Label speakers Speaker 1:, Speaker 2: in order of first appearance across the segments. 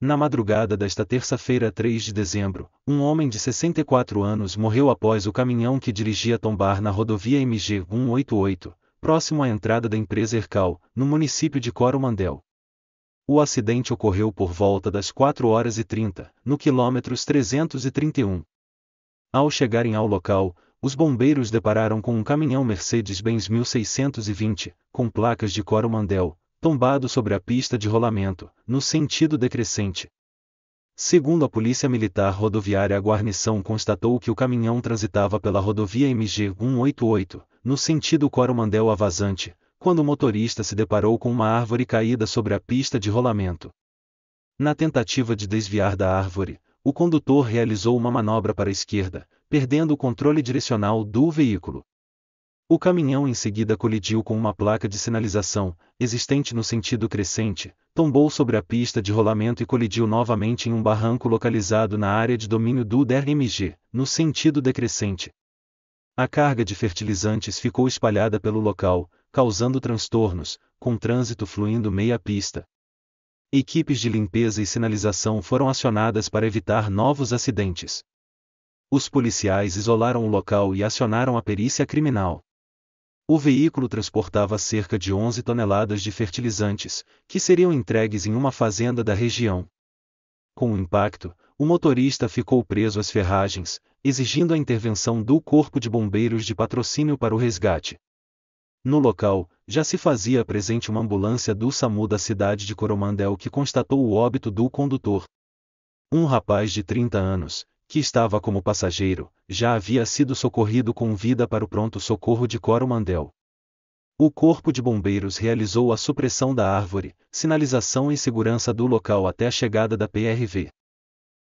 Speaker 1: Na madrugada desta terça-feira 3 de dezembro, um homem de 64 anos morreu após o caminhão que dirigia tombar na rodovia MG 188, próximo à entrada da empresa Ercal, no município de Coromandel. O acidente ocorreu por volta das 4 horas e 30, no quilômetros 331. Ao chegarem ao local, os bombeiros depararam com um caminhão Mercedes-Benz 1620, com placas de Coromandel, tombado sobre a pista de rolamento, no sentido decrescente. Segundo a Polícia Militar Rodoviária a guarnição constatou que o caminhão transitava pela rodovia MG 188, no sentido Coromandel a vazante, quando o motorista se deparou com uma árvore caída sobre a pista de rolamento. Na tentativa de desviar da árvore, o condutor realizou uma manobra para a esquerda, perdendo o controle direcional do veículo. O caminhão em seguida colidiu com uma placa de sinalização, existente no sentido crescente, tombou sobre a pista de rolamento e colidiu novamente em um barranco localizado na área de domínio do DRMG, no sentido decrescente. A carga de fertilizantes ficou espalhada pelo local, causando transtornos, com trânsito fluindo meia pista. Equipes de limpeza e sinalização foram acionadas para evitar novos acidentes. Os policiais isolaram o local e acionaram a perícia criminal. O veículo transportava cerca de 11 toneladas de fertilizantes, que seriam entregues em uma fazenda da região. Com o impacto, o motorista ficou preso às ferragens, exigindo a intervenção do Corpo de Bombeiros de patrocínio para o resgate. No local, já se fazia presente uma ambulância do SAMU da cidade de Coromandel que constatou o óbito do condutor. Um rapaz de 30 anos, que estava como passageiro, já havia sido socorrido com vida para o pronto-socorro de Coromandel. O Corpo de Bombeiros realizou a supressão da árvore, sinalização e segurança do local até a chegada da PRV.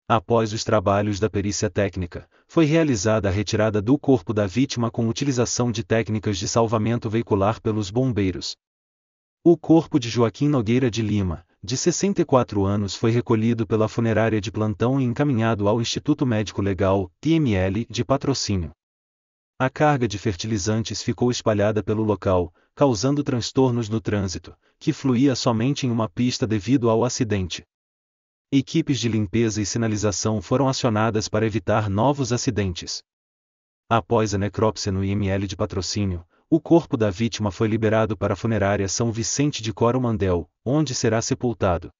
Speaker 1: Após os trabalhos da perícia técnica, foi realizada a retirada do corpo da vítima com utilização de técnicas de salvamento veicular pelos bombeiros. O corpo de Joaquim Nogueira de Lima, de 64 anos foi recolhido pela funerária de plantão e encaminhado ao Instituto Médico Legal, IML, de patrocínio. A carga de fertilizantes ficou espalhada pelo local, causando transtornos no trânsito, que fluía somente em uma pista devido ao acidente. Equipes de limpeza e sinalização foram acionadas para evitar novos acidentes. Após a necrópsia no IML de patrocínio, o corpo da vítima foi liberado para a funerária São Vicente de Coromandel, onde será sepultado.